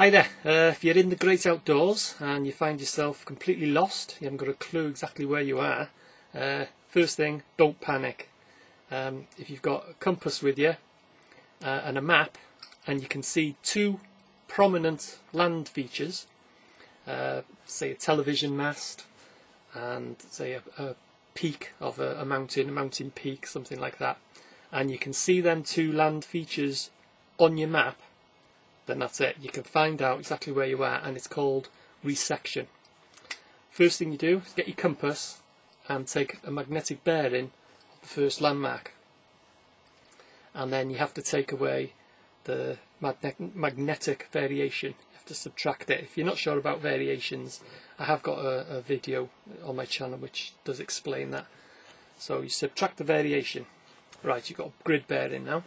Hi there, uh, if you're in the great outdoors and you find yourself completely lost, you haven't got a clue exactly where you are, uh, first thing, don't panic. Um, if you've got a compass with you uh, and a map and you can see two prominent land features, uh, say a television mast and say a, a peak of a, a mountain, a mountain peak, something like that, and you can see them two land features on your map, then that's it. You can find out exactly where you are and it's called resection. First thing you do is get your compass and take a magnetic bearing of the first landmark. And then you have to take away the magne magnetic variation. You have to subtract it. If you're not sure about variations, I have got a, a video on my channel which does explain that. So you subtract the variation. Right, you've got a grid bearing now.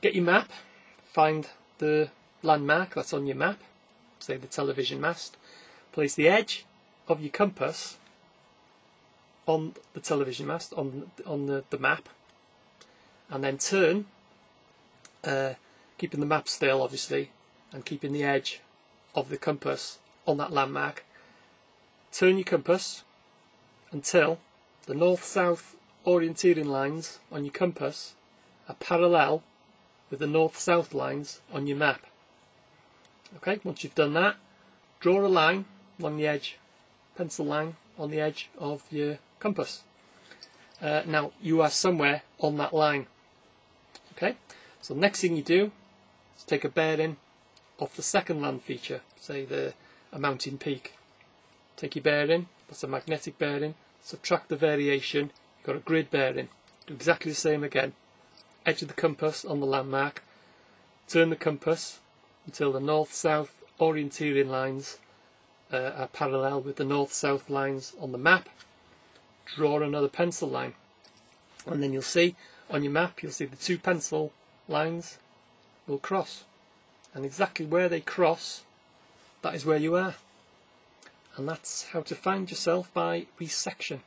Get your map, find the landmark that's on your map, say the television mast, place the edge of your compass on the television mast, on, on the, the map, and then turn, uh, keeping the map still obviously, and keeping the edge of the compass on that landmark. Turn your compass until the north-south orienteering lines on your compass are parallel with the north-south lines on your map. Okay, once you've done that, draw a line along the edge, pencil line on the edge of your compass. Uh, now, you are somewhere on that line. Okay, so next thing you do is take a bearing off the second land feature, say the a mountain peak. Take your bearing, that's a magnetic bearing, subtract the variation, you've got a grid bearing. Do exactly the same again. Edge of the compass on the landmark, turn the compass until the north-south orienteering lines uh, are parallel with the north-south lines on the map. Draw another pencil line and then you'll see on your map you'll see the two pencil lines will cross and exactly where they cross that is where you are and that's how to find yourself by resection.